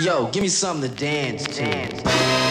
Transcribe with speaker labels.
Speaker 1: Yo, give me something to dance to. Dance.